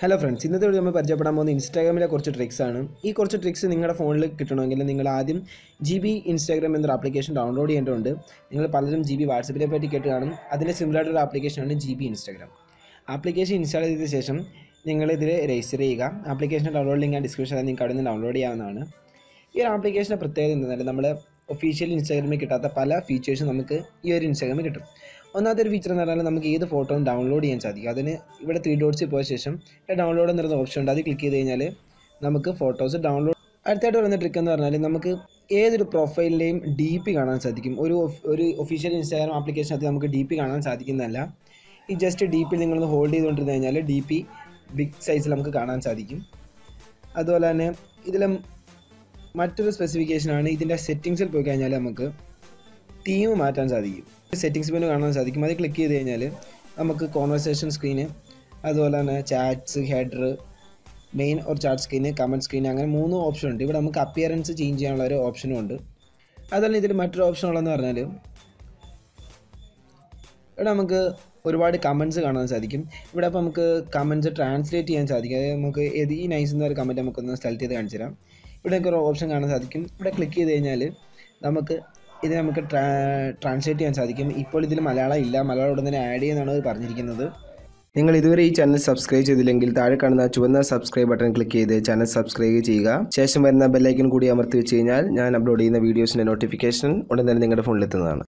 Hello friends ഇന്നത്തെ video നമ്മൾ പരിചയപ്പെടാൻ പോകുന്ന ഇൻസ്റ്റാഗ്രാമിലെ കുറച്ച് ട്രിക്സ് ആണ്. ഈ കുറച്ച് ട്രിക്സ് നിങ്ങളുടെ ഫോണിൽ കിട്ടണമെങ്കിൽ നിങ്ങൾ ആദ്യം ജി ബി ഇൻസ്റ്റാഗ്രാം എന്നൊരു ആപ്ലിക്കേഷൻ ഡൗൺലോഡ് ചെയ്യേണ്ടതുണ്ട്. നിങ്ങൾ പലരും ജി ബി വാട്സപ്പിനെ പറ്റി കേട്ട് കാണും അതിന്റെ ഒരു ആപ്ലിക്കേഷനാണ് G B Instagram application install ചെയ്ത ശേഷം നിങ്ങൾ ഇതിൽ രജിസ്റ്റർ ചെയ്യുക. ആപ്ലിക്കേഷൻ ഡൗൺലോഡ് ലിങ്ക് ഡിസ്ക്രിപ്ഷനിൽ നിങ്ങൾക്ക് അവിടെ നിന്ന് ഡൗൺലോഡ് ചെയ്യാവുന്നതാണ്. ഈ ഒരു ആപ്ലിക്കേഷന്റെ പ്രത്യേകത എന്തെന്നാൽ നമ്മൾ ഒഫീഷ്യൽ ഇൻസ്റ്റാഗ്രാമിൽ കിട്ടാത്ത പല ഫീച്ചേഴ്സും നമുക്ക് ഈ ഒരു ഇൻസ്റ്റാഗ്രാമിൽ കിട്ടും. ഒന്നാമത്തെ ഫീച്ചർ എന്ന് പറഞ്ഞാൽ നമുക്ക് ഏത് ഫോട്ടോയും ഡൗൺലോഡ് ചെയ്യാൻ സാധിക്കും. അതിന് ഇവിടെ ത്രീ ഡോട്ട്സിൽ പോയ ശേഷം ഡൗൺലോഡ് എന്നൊരു ഓപ്ഷൻ ഉണ്ട്. അത് ക്ലിക്ക് ചെയ്ത് കഴിഞ്ഞാൽ നമുക്ക് ഫോട്ടോസ് ഡൗൺലോഡ് അടുത്തായിട്ട് പറയുന്ന ട്രിക്ക് എന്ന് പറഞ്ഞാൽ നമുക്ക് ഏതൊരു പ്രൊഫൈലിന്റെയും ഡി പി കാണാൻ സാധിക്കും. ഒരു ഒരു ഒഫീഷ്യൽ ഇൻസ്റ്റാഗ്രാം ആപ്ലിക്കേഷൻ ആപ്ലിക്കേഷനകത്ത് നമുക്ക് ഡി പി കാണാൻ സാധിക്കുന്നതല്ല. ഈ ജസ്റ്റ് ഡി പി നിങ്ങളൊന്ന് ഹോൾഡ് ചെയ്തുകൊണ്ടിരുന്ന് കഴിഞ്ഞാൽ ഡി പി ബിഗ് സൈസിൽ നമുക്ക് കാണാൻ സാധിക്കും. അതുപോലെ തന്നെ ഇതിലെ മറ്റൊരു സ്പെസിഫിക്കേഷനാണ് ഇതിന്റെ സെറ്റിങ്സിൽ പോയി കഴിഞ്ഞാൽ നമുക്ക് തീം മാറ്റാൻ സാധിക്കും. സെറ്റിങ്സ് മെനു കാണാൻ സാധിക്കും. അത് ക്ലിക്ക് ചെയ്ത് കഴിഞ്ഞാൽ നമുക്ക് കോൺവെർസേഷൻ സ്ക്രീന് അതുപോലെ തന്നെ ചാറ്റ്സ് ഹെഡർ മെയിൻ ഒരു ചാറ്റ് സ്ക്രീന് കമന്റ് സ്ക്രീൻ അങ്ങനെ മൂന്ന് ഓപ്ഷൻ ഉണ്ട്. ഇവിടെ നമുക്ക് അപ്പിയറൻസ് ചേഞ്ച് ചെയ്യാനുള്ള ഒരു ഓപ്ഷനും ഉണ്ട്. അതുപോലെ ഇതിൽ മറ്റൊരു ഓപ്ഷൻ ഉള്ളതെന്ന് പറഞ്ഞാൽ ഇവിടെ നമുക്ക് ഒരുപാട് കമന്റ്സ് കാണാൻ സാധിക്കും. ഇവിടെ അപ്പോൾ നമുക്ക് കമന്റ്സ് ട്രാൻസ്ലേറ്റ് ചെയ്യാൻ സാധിക്കും. അതായത് നമുക്ക് ഏത് ഈ നൈസ് എന്നൊരു കമന്റ് നമുക്കൊന്ന് സെലക്ട് ചെയ്ത് കാണിച്ചു തരാം ഇവിടെ നമുക്ക് ഒരു ഓപ്ഷൻ കാണാൻ സാധിക്കും. ഇവിടെ ക്ലിക്ക് ചെയ്ത് കഴിഞ്ഞാൽ നമുക്ക് ഇത് നമുക്ക് ട്രാ ട്രാൻസ്ലേറ്റ് ചെയ്യാൻ സാധിക്കും. ഇപ്പോൾ ഇതിൽ മലയാളം ഇല്ല. മലയാളം ഉടൻ തന്നെ ആഡ് ചെയ്യുന്നതാണ് അവർ പറഞ്ഞിരിക്കുന്നത്. നിങ്ങൾ ഇതുവരെ ഈ ചാനൽ സബ്സ്ക്രൈബ് ചെയ്തില്ലെങ്കിൽ താഴെ കാണുന്ന ചുവന്ന സബ്സ്ക്രൈബ് ബട്ടൺ ക്ലിക്ക് ചെയ്ത് ചാനൽ സബ്സ്ക്രൈബ് ചെയ്യുക. ശേഷം വരുന്ന ബെല്ലൈക്കൺ കൂടി അമർത്തി വെച്ച് കഴിഞ്ഞാൽ ഞാൻ അപ്ലോഡ് ചെയ്യുന്ന വീഡിയോസിന്റെ നോട്ടിഫിക്കേഷൻ ഉടൻ തന്നെ നിങ്ങളുടെ ഫോണിൽ എത്തുന്നതാണ്.